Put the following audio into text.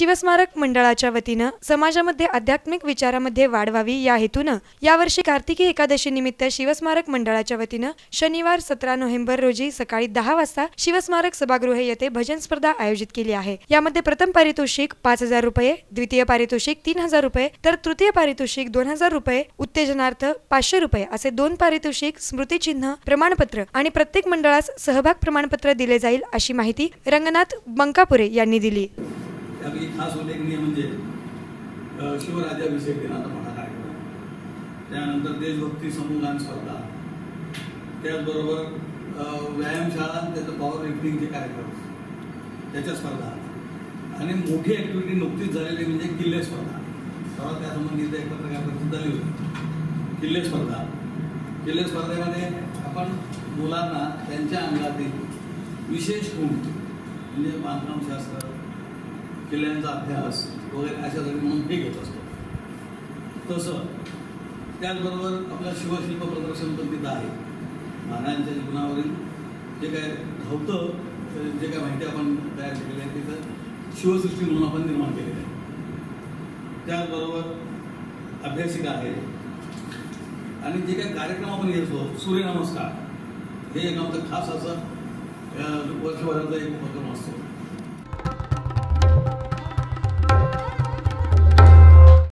शिवस्मारक मंडळाच्या वतीनं समाजामध्ये आध्यात्मिक विचारामध्ये वाढ व्हावी या हेतूनं यावर्षी कार्तिकी एकादशी निमित्त शिवस्मारक मंडळाच्या वतीनं शनिवार सतरा नोव्हेंबर रोजी सकाळी दहा वाजता शिवस्मारक सभागृह येथे भजन स्पर्धा आयोजित केली आहे. यामध्ये प्रथम पारितोषिक पाच हजार रुपये द्वितीय पारितोषिक तीन हजार रुपये तर तृतीय पारितोषिक दोन हजार रुपये उत्तेजनार्थ पाचशे रुपये असे दोन पारितोषिक स्मृतिचिन्ह प्रमाणपत्र आणि प्रत्येक मंडळास सहभाग प्रमाणपत्र दिले जाईल अशी माहिती रंगनाथ बंकापुरे यांनी दिली. त्यापैकी खास उल्लेखनीय म्हणजे अ, शिवराज्याभिषेक दिनाचा मोठा कार्यक्रम. त्यानंतर देशभक्ती समूहगान स्पर्धा. त्याचबरोबर व्यायामशाळा त्याचं पॉवर लिफ्टिंगचे कार्यक्रम. त्याच्या स्पर्धा. आणि मोठी ॲक्टिव्हिटी नुकतीच झालेली म्हणजे किल्ले स्पर्धा. सर्वात त्यासंबंधीचं एक पत्रकार प्रसिद्ध झाली होती. किल्ले स्पर्धा. किल्ले स्पर्धेमध्ये आपण मुलांना त्यांच्या अंगातील विशेष गुण म्हणजे बांधकामशास्त्र किल्ल्यांचा अभ्यास वगैरे अशासाठी म्हणून हे घेत असतो. तसं त्याचबरोबर आपलं शिवशिल्प प्रदर्शन पण तिथं आहे. महाराजांच्या जीवनावरील जे काय धावतं जे काय माहिती आपण तयार केलेली आहे तिथं शिवसृष्टी म्हणून आपण निर्माण केलेली आहे. त्याचबरोबर अभ्यासिका आहे आणि जे काही कार्यक्रम आपण घेतो सूर्यनमस्कार हे एक आमचं खास असं अं, वर्षभराचा एक उपक्रम असतो.